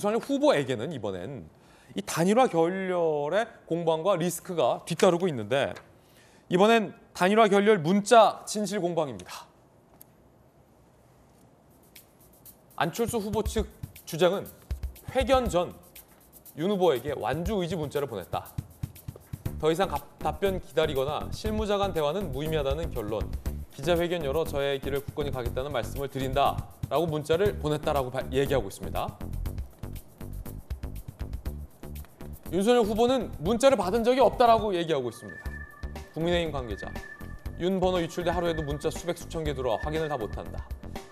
윤석열 후보에게는 이번엔 이 단일화 결렬의 공방과 리스크가 뒤따르고 있는데 이번엔 단일화 결렬 문자 진실 공방입니다. 안철수 후보 측 주장은 회견 전 윤 후보에게 완주 의지 문자를 보냈다. 더 이상 갑- 답변 기다리거나 실무자 간 대화는 무의미하다는 결론. 기자회견 열어 저의 길을 굳건히 가겠다는 말씀을 드린다 라고 문자를 보냈다라고 바- 얘기하고 있습니다. 윤석열 후보는 문자를 받은 적이 없다라고 얘기하고 있습니다. 국민의힘 관계자 윤 번호 유출돼 하루에도 문자 수백 수천 개 들어와 확인을 다 못한다.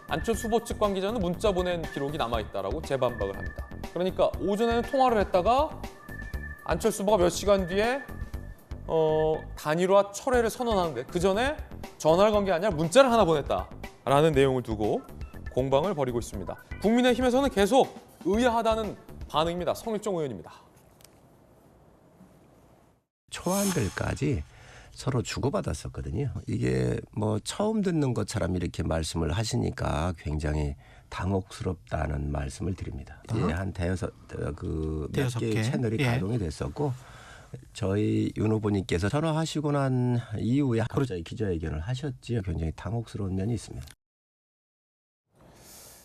안철수 후보 측 관계자는 문자 보낸 기록이 남아 있다라고 재반박을 합니다. 그러니까 오전에는 통화를 했다가 안철수 후보가 몇 시간 뒤에 어, 단일화 철회를 선언하는데 그 전에 전화를 건 게 아니라 문자를 하나 보냈다라는 내용을 두고 공방을 벌이고 있습니다. 국민의힘에서는 계속 의아하다는 반응입니다. 성일종 의원입니다. 초안들까지 서로 주고받았었거든요. 이게 뭐 처음 듣는 것처럼 이렇게 말씀을 하시니까 굉장히 당혹스럽다는 말씀을 드립니다. 예, 한 대여섯 그몇 대여섯 개의 개. 채널이 예. 가동이 됐었고 저희 윤 후보님께서 전화하시고 난 이후에 갑자기 기자회견을 하셨지요. 굉장히 당혹스러운 면이 있습니다.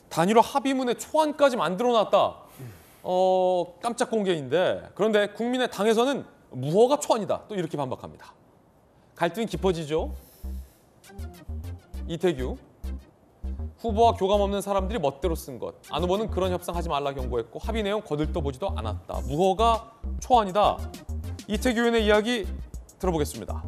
단일화 합의문에 초안까지 만들어놨다. 어 깜짝 공개인데 그런데 국민의 당에서는 무허가 초안이다. 또 이렇게 반박합니다. 갈등이 깊어지죠. 이태규 후보와 교감 없는 사람들이 멋대로 쓴 것. 안 후보는 그런 협상하지 말라 경고했고 합의 내용 거들떠 보지도 않았다. 무허가 초안이다. 이태규 의원의 이야기 들어보겠습니다.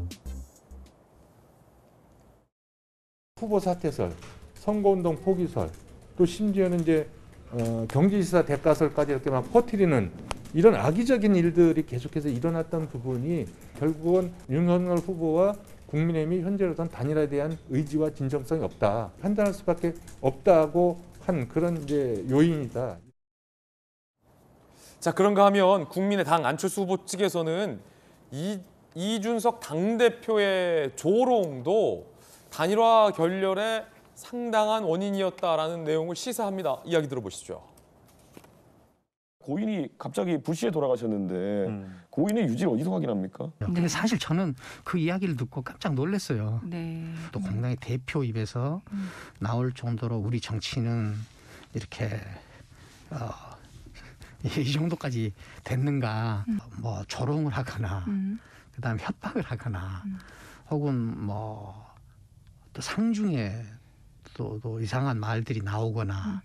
후보 사퇴설, 선거운동 포기설, 또 심지어는 이제 어, 경기지사 대가설까지 이렇게 막 퍼뜨리는 이런 악의적인 일들이 계속해서 일어났던 부분이 결국은 윤석열 후보와 국민의힘이 현재로선 단일화에 대한 의지와 진정성이 없다 판단할 수밖에 없다고 한 그런 이제 요인이다. 자 그런가 하면 국민의당 안철수 후보 측에서는 이, 이준석 당대표의 조롱도 단일화 결렬의 상당한 원인이었다라는 내용을 시사합니다. 이야기 들어보시죠. 고인이 갑자기 불시에 돌아가셨는데 음. 고인의 유지를 어디서 확인합니까? 근데 사실 저는 그 이야기를 듣고 깜짝 놀랐어요. 네. 또 공당의 대표 입에서 나올 정도로 우리 정치는 이렇게 어, 이 정도까지 됐는가? 뭐 조롱을 하거나 음. 그다음 에 협박을 하거나 혹은 뭐 또 상중에 또, 또 이상한 말들이 나오거나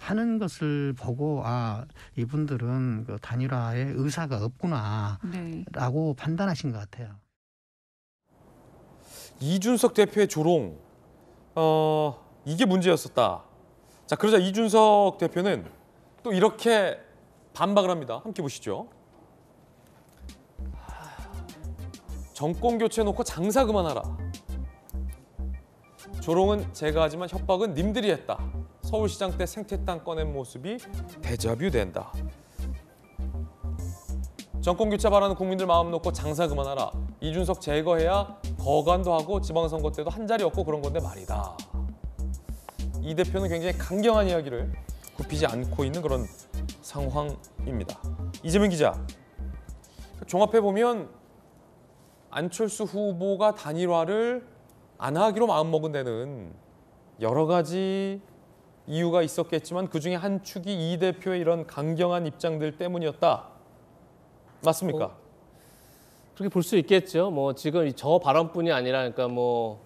하는 것을 보고 아 이분들은 그 단일화에 의사가 없구나라고 네. 판단하신 것 같아요. 이준석 대표의 조롱, 어 이게 문제였었다. 자 그러자 이준석 대표는 또 이렇게 반박을 합니다. 함께 보시죠. 정권 교체 놓고 장사 그만하라. 조롱은 제가 하지만 협박은 님들이 했다. 서울시장 때 생태 땅 꺼낸 모습이 데자뷰 된다. 정권 교체 바라는 국민들 마음 놓고 장사 그만하라. 이준석 제거해야 거간도 하고 지방선거 때도 한 자리 없고 그런 건데 말이다. 이 대표는 굉장히 강경한 이야기를 굽히지 않고 있는 그런 상황입니다. 이재명 기자, 종합해 보면 안철수 후보가 단일화를 안 하기로 마음먹은 데는 여러 가지 이유가 있었겠지만 그 중에 한 축이 이 대표의 이런 강경한 입장들 때문이었다. 맞습니까? 그렇게 볼 수 있겠죠. 뭐 지금 이저 발언뿐이 아니라 그러니까 뭐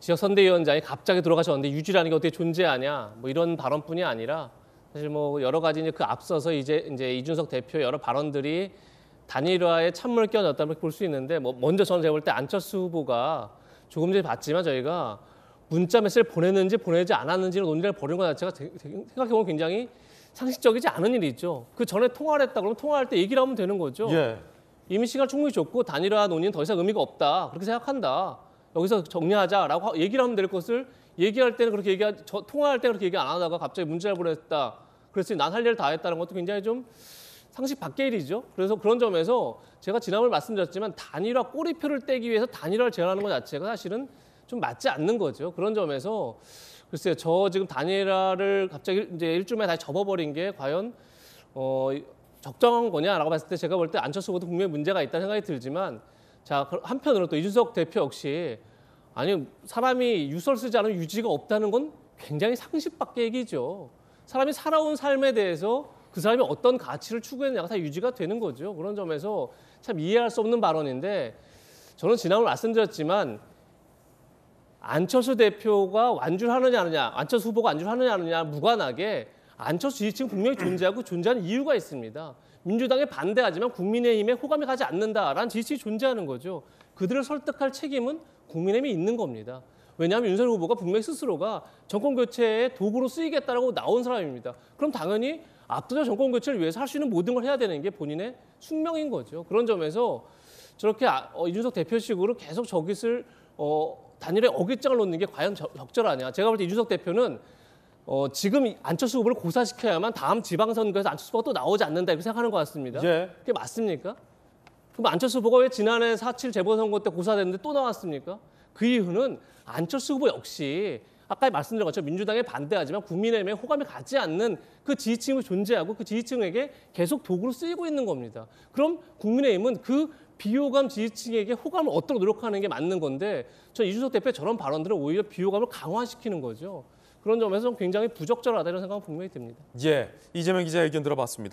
지역 선대위원장이 갑자기 돌아가셨는데 유지라는 게 어떻게 존재하냐 뭐 이런 발언뿐이 아니라 사실 뭐 여러 가지 이제 그 앞서서 이제 이제 이준석 대표 여러 발언들이 단일화에 찬물을 끼얹었다 이렇게 볼 수 있는데 뭐 먼저 저는 제가 볼 때 안철수 후보가 조금 전에 봤지만 저희가 문자 메시지를 보냈는지 보내지 않았는지를 논의를 벌이는 것 자체가 생각해보면 굉장히 상식적이지 않은 일이죠. 그 전에 통화를 했다 그러면 통화할 때 얘기를 하면 되는 거죠. 예. 이미 시간 충분히 줬고 단일화 논의는 더 이상 의미가 없다 그렇게 생각한다 여기서 정리하자라고 하- 얘기를 하면 될 것을 얘기할 때는 그렇게 얘기 저 통화할 때 그렇게 얘기 안 하다가 갑자기 문자를 보냈다 그랬으니 난할 일을 다 했다는 것도 굉장히 좀 상식 밖의 일이죠 그래서 그런 점에서 제가 지난번에 말씀드렸지만 단일화 꼬리표를 떼기 위해서 단일화를 제안하는 것 자체가 사실은 좀 맞지 않는 거죠 그런 점에서 글쎄요 저 지금 단일화를 갑자기 이제 일주일 만에 다시 접어버린 게 과연 어, 적정한 거냐라고 봤을 때 제가 볼 때 안철수 후보도 분명히 문제가 있다 생각이 들지만 자 그- 한편으로 또 이준석 대표 역시 아니 사람이 유서를 쓰지 않으면 유지가 없다는 건 굉장히 상식 밖의 얘기죠. 사람이 살아온 삶에 대해서 그 사람이 어떤 가치를 추구했느냐가 다 유지가 되는 거죠. 그런 점에서 참 이해할 수 없는 발언인데 저는 지난번 말씀드렸지만 안철수 대표가 완주를 하느냐 하느냐, 안철수 후보가 완주를 하느냐 하느냐 무관하게 안철수 지지층 분명히 존재하고 존재하는 이유가 있습니다. 민주당에 반대하지만 국민의힘에 호감이 가지 않는다라는 지지층이 존재하는 거죠. 그들을 설득할 책임은 국민의힘이 있는 겁니다. 왜냐하면 윤석열 후보가 분명히 스스로가 정권 교체의 도구로 쓰이겠다라고 나온 사람입니다. 그럼 당연히 압도적 정권 교체를 위해서 할 수 있는 모든 걸 해야 되는 게 본인의 숙명인 거죠. 그런 점에서 저렇게 아- 어, 이준석 대표식으로 계속 저깃을 어, 단일의 어깃장을 놓는 게 과연 저- 적절하냐. 제가 볼 때 이준석 대표는 어, 지금 이 안철수 후보를 고사시켜야만 다음 지방선거에서 안철수 후보가 또 나오지 않는다 이렇게 생각하는 것 같습니다. 예. 그게 맞습니까? 그럼 안철수 후보가 왜 지난해 4.7 재보선거 때 고사됐는데 또 나왔습니까? 그 이유는 안철수 후보 역시 아까 말씀드린 것처럼 민주당에 반대하지만 국민의힘에 호감이 가지 않는 그 지지층이 존재하고 그 지지층에게 계속 도구로 쓰이고 있는 겁니다. 그럼 국민의힘은 그 비호감 지지층에게 호감을 얻도록 노력하는 게 맞는 건데 저 이준석 대표의 저런 발언들은 오히려 비호감을 강화시키는 거죠. 그런 점에서 굉장히 부적절하다 이런 생각은 분명히 듭니다. 예, 이재명 기자 의견 들어봤습니다.